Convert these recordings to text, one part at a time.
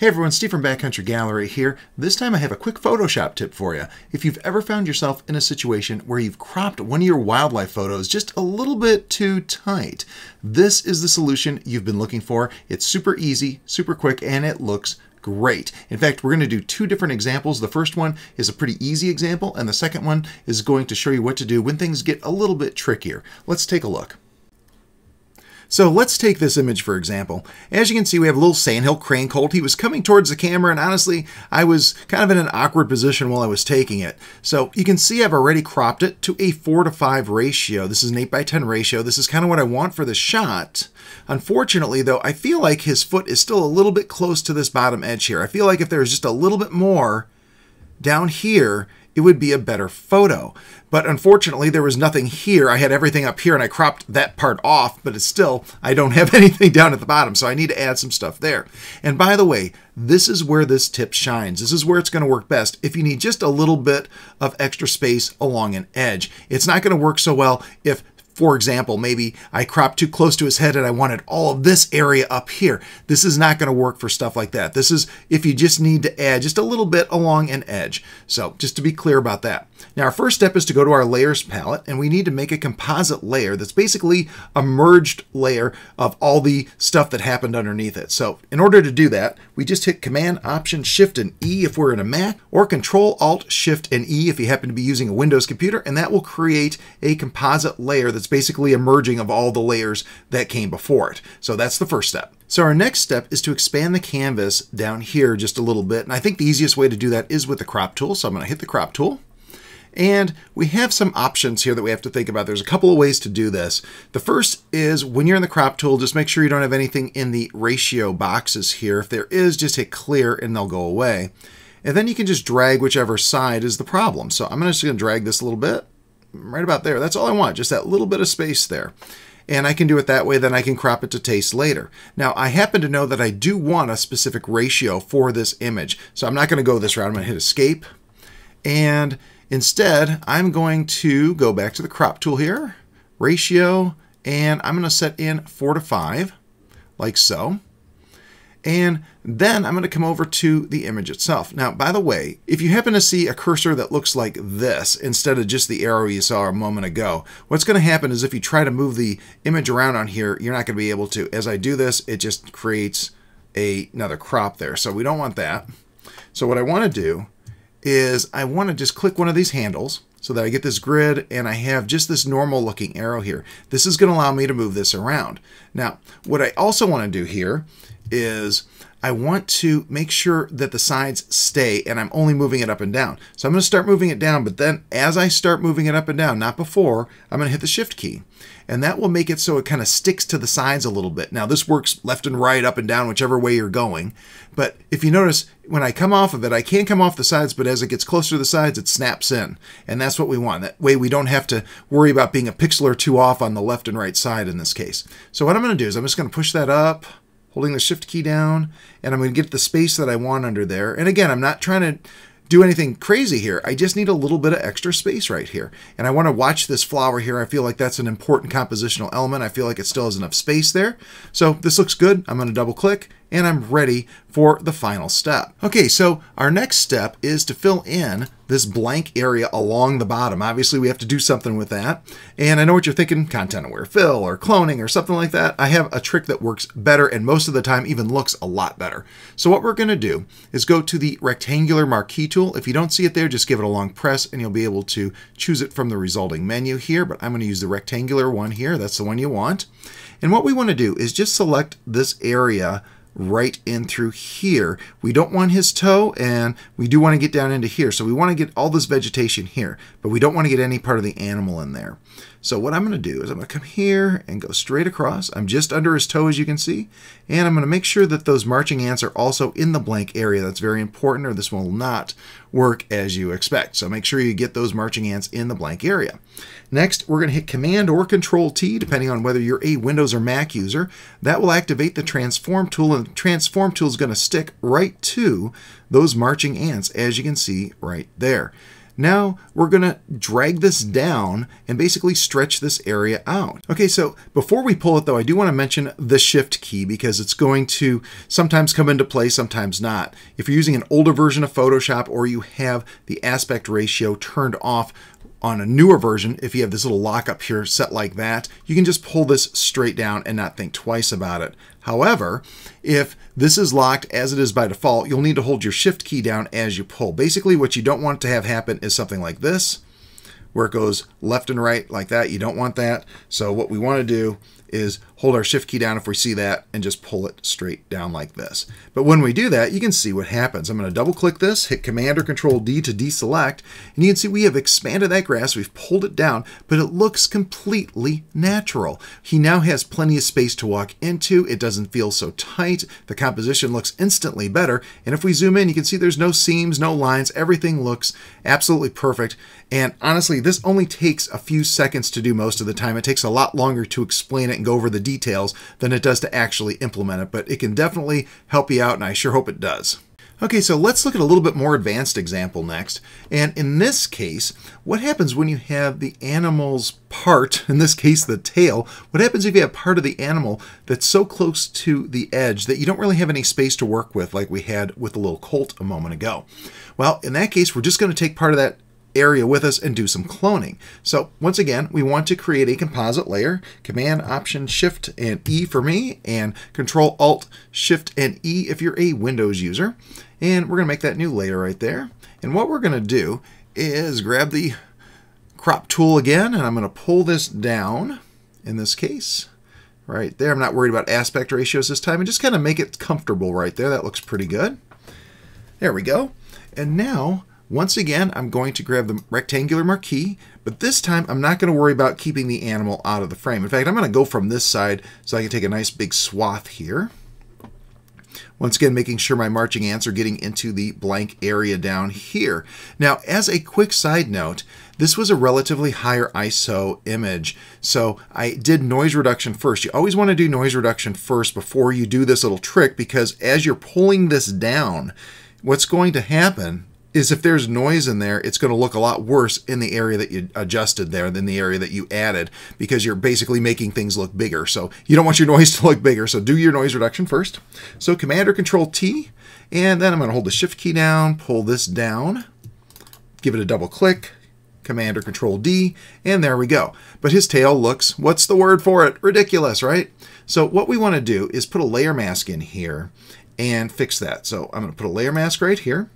Hey everyone, Steve from Backcountry Gallery here. This time I have a quick Photoshop tip for you. If you've ever found yourself in a situation where you've cropped one of your wildlife photos just a little bit too tight, this is the solution you've been looking for. It's super easy, super quick, and it looks great. In fact, we're going to do two different examples. The first one is a pretty easy example, and the second one is going to show you what to do when things get a little bit trickier. Let's take a look. So let's take this image for example. As you can see, we have a little sandhill crane colt. He was coming towards the camera, and honestly, I was kind of in an awkward position while I was taking it. So you can see I've already cropped it to a 4 to 5 ratio. This is an 8 by 10 ratio. This is kind of what I want for the shot. Unfortunately, though, I feel like his foot is still a little bit close to this bottom edge here. I feel like if there was just a little bit more down here, it would be a better photo. But unfortunately, there was nothing here. I had everything up here and I cropped that part off, but it's still, I don't have anything down at the bottom, so I need to add some stuff there. And by the way, this is where this tip shines. This is where it's going to work best if you need just a little bit of extra space along an edge. It's not going to work so well if for example, maybe I cropped too close to his head and I wanted all of this area up here. This is not going to work for stuff like that. This is if you just need to add just a little bit along an edge. So just to be clear about that. Now our first step is to go to our layers palette and we need to make a composite layer that's basically a merged layer of all the stuff that happened underneath it. So in order to do that, we just hit Command, Option, Shift, and E if we're in a Mac, or Control, Alt, Shift, and E if you happen to be using a Windows computer, and that will create a composite layer that's basically a merging of all the layers that came before it. So that's the first step. So our next step is to expand the canvas down here just a little bit. And I think the easiest way to do that is with the crop tool. So I'm going to hit the crop tool. And we have some options here that we have to think about. There's a couple of ways to do this. The first is when you're in the crop tool, just make sure you don't have anything in the ratio boxes here. If there is, just hit clear and they'll go away. And then you can just drag whichever side is the problem. So I'm just going to drag this a little bit right about there. That's all I want, just that little bit of space there. And I can do it that way, then I can crop it to taste later. Now, I happen to know that I do want a specific ratio for this image. So I'm not going to go this route. I'm going to hit escape. And instead, I'm going to go back to the crop tool here, ratio, and I'm going to set in 4 to 5, like so. And then I'm going to come over to the image itself. Now, by the way, if you happen to see a cursor that looks like this instead of just the arrow you saw a moment ago, what's going to happen is if you try to move the image around on here, you're not going to be able to. As I do this, it just creates a, another crop there. So we don't want that. So what I want to do is I want to just click one of these handles so that I get this grid and I have just this normal looking arrow here. This is going to allow me to move this around. Now, what I also want to do here is I want to make sure that the sides stay and I'm only moving it up and down. So I'm going to start moving it down, but then as I start moving it up and down, not before, I'm going to hit the shift key. And that will make it so it kind of sticks to the sides a little bit. Now this works left and right, up and down, whichever way you're going. But if you notice, when I come off of it, I can come off the sides, but as it gets closer to the sides, it snaps in. And that's what we want. That way we don't have to worry about being a pixel or two off on the left and right side in this case. So what I'm going to do is I'm just going to push that up, holding the shift key down, and I'm going to get the space that I want under there. And again, I'm not trying to do anything crazy here. I just need a little bit of extra space right here. And I want to watch this flower here. I feel like that's an important compositional element. I feel like it still has enough space there. So this looks good. I'm going to double click and I'm ready for the final step. Okay, so our next step is to fill in this blank area along the bottom. Obviously, we have to do something with that. And I know what you're thinking, content aware fill or cloning or something like that. I have a trick that works better and most of the time even looks a lot better. So what we're gonna do is go to the rectangular marquee tool. If you don't see it there, just give it a long press and you'll be able to choose it from the resulting menu here, but I'm gonna use the rectangular one here. That's the one you want. And what we wanna do is just select this area right in through here. We don't want his toe and we do want to get down into here. So we want to get all this vegetation here, but we don't want to get any part of the animal in there. So what I'm going to do is I'm going to come here and go straight across. I'm just under his toe as you can see. And I'm going to make sure that those marching ants are also in the blank area. That's very important or this will not work as you expect. So make sure you get those marching ants in the blank area. Next, we're going to hit Command or Control T, depending on whether you're a Windows or Mac user. That will activate the Transform tool, and the Transform tool is going to stick right to those marching ants, as you can see right there. Now we're going to drag this down and basically stretch this area out. Okay, so before we pull it though, I do want to mention the shift key because it's going to sometimes come into play, sometimes not. If you're using an older version of Photoshop or you have the aspect ratio turned off, on a newer version, if you have this little lock up here set like that, you can just pull this straight down and not think twice about it. However, if this is locked as it is by default, you'll need to hold your shift key down as you pull. Basically, what you don't want to have happen is something like this, where it goes left and right like that. You don't want that. So what we want to do is hold our shift key down if we see that and just pull it straight down like this. But when we do that, you can see what happens. I'm going to double click this, hit Command or Control D to deselect, and you can see we have expanded that grass, we've pulled it down, but it looks completely natural. He now has plenty of space to walk into, it doesn't feel so tight, the composition looks instantly better, and if we zoom in, you can see there's no seams, no lines, everything looks absolutely perfect. And honestly, this only takes a few seconds to do most of the time. It takes a lot longer to explain it and go over the details than it does to actually implement it, but it can definitely help you out, and I sure hope it does. Okay, so let's look at a little bit more advanced example next. And in this case, what happens when you have the animal's part, in this case the tail, what happens if you have part of the animal that's so close to the edge that you don't really have any space to work with like we had with the little colt a moment ago? Well, in that case, we're just going to take part of that area with us and do some cloning. So once again, we want to create a composite layer, Command Option Shift and E for me, and Control Alt Shift and E if you're a Windows user. And we're going to make that new layer right there. And what we're going to do is grab the crop tool again, and I'm going to pull this down in this case. Right there, I'm not worried about aspect ratios this time, and just kind of make it comfortable right there. That looks pretty good. There we go. And now once again, I'm going to grab the rectangular marquee, but this time I'm not going to worry about keeping the animal out of the frame. In fact, I'm going to go from this side so I can take a nice big swath here. Once again, making sure my marching ants are getting into the blank area down here. Now, as a quick side note, this was a relatively higher ISO image, so I did noise reduction first. You always want to do noise reduction first before you do this little trick because as you're pulling this down, what's going to happen is if there's noise in there, it's going to look a lot worse in the area that you adjusted there than the area that you added because you're basically making things look bigger. So you don't want your noise to look bigger. So do your noise reduction first. So Command or Control T, and then I'm going to hold the Shift key down, pull this down, give it a double click, Command or Control D, and there we go. But his tail looks, what's the word for it? Ridiculous, right? So what we want to do is put a layer mask in here and fix that. So I'm going to put a layer mask right here.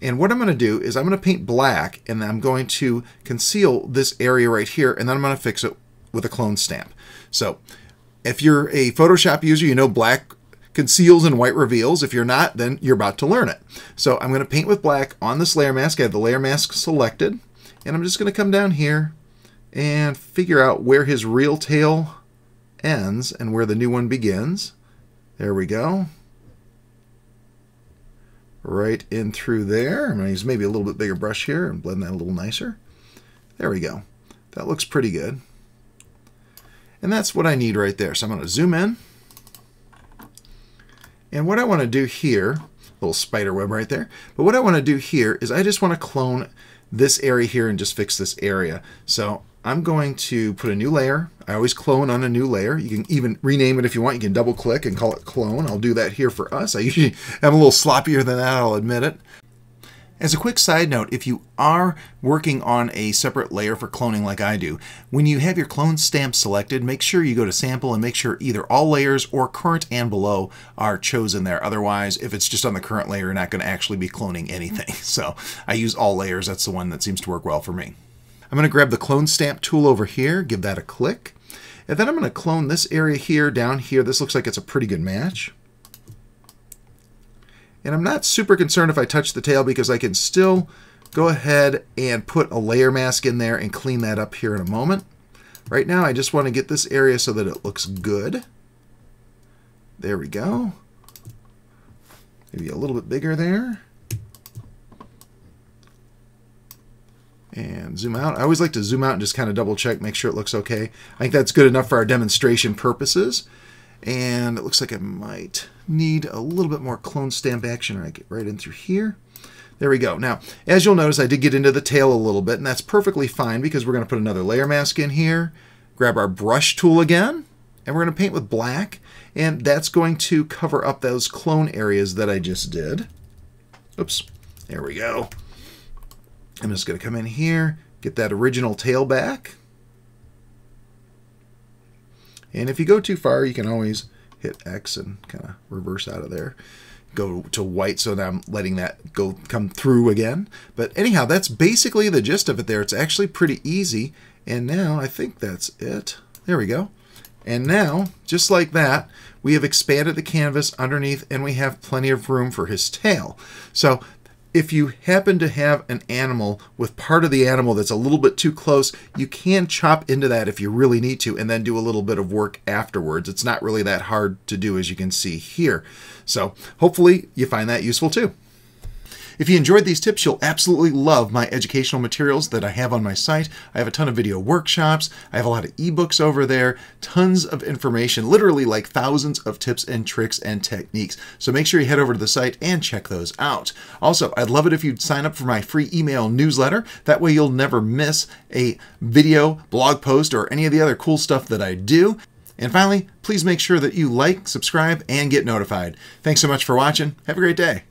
And what I'm going to do is I'm going to paint black and I'm going to conceal this area right here and then I'm going to fix it with a clone stamp. So if you're a Photoshop user, you know black conceals and white reveals. If you're not, then you're about to learn it. So I'm going to paint with black on this layer mask. I have the layer mask selected and I'm just going to come down here and figure out where his real tail ends and where the new one begins. There we go right in through there. I'm going to use maybe a little bit bigger brush here and blend that a little nicer. There we go. That looks pretty good. And that's what I need right there. So I'm going to zoom in. And what I want to do here, little spider web right there, but what I want to do here is I just want to clone this area here and just fix this area. So I'm going to put a new layer. I always clone on a new layer. You can even rename it if you want. You can double click and call it clone. I'll do that here for us. I usually am a little sloppier than that, I'll admit it. As a quick side note, if you are working on a separate layer for cloning like I do, when you have your clone stamp selected, make sure you go to sample and make sure either all layers or current and below are chosen there. Otherwise, if it's just on the current layer, you're not going to actually be cloning anything. So I use all layers. That's the one that seems to work well for me. I'm going to grab the clone stamp tool over here, give that a click. And then I'm going to clone this area here down here. This looks like it's a pretty good match. And I'm not super concerned if I touch the tail because I can still go ahead and put a layer mask in there and clean that up here in a moment. Right now I just want to get this area so that it looks good. There we go. Maybe a little bit bigger there. And zoom out. I always like to zoom out and just kind of double check, make sure it looks okay. I think that's good enough for our demonstration purposes. And it looks like I might need a little bit more clone stamp action. I get right in through here. There we go. Now, as you'll notice, I did get into the tail a little bit, and that's perfectly fine because we're going to put another layer mask in here, grab our brush tool again, and we're going to paint with black, and that's going to cover up those clone areas that I just did. Oops, there we go. I'm just going to come in here, get that original tail back. And if you go too far, you can always hit X and kind of reverse out of there. Go to white so that I'm letting that go come through again. But anyhow, that's basically the gist of it there. It's actually pretty easy. And now I think that's it. There we go. And now, just like that, we have expanded the canvas underneath and we have plenty of room for his tail. So if you happen to have an animal with part of the animal that's a little bit too close, you can chop into that if you really need to and then do a little bit of work afterwards. It's not really that hard to do as you can see here. So hopefully you find that useful too. If you enjoyed these tips, you'll absolutely love my educational materials that I have on my site. I have a ton of video workshops. I have a lot of ebooks over there, tons of information, literally like thousands of tips and tricks and techniques. So make sure you head over to the site and check those out. Also, I'd love it if you'd sign up for my free email newsletter. That way you'll never miss a video, blog post, or any of the other cool stuff that I do. And finally, please make sure that you like, subscribe, and get notified. Thanks so much for watching. Have a great day.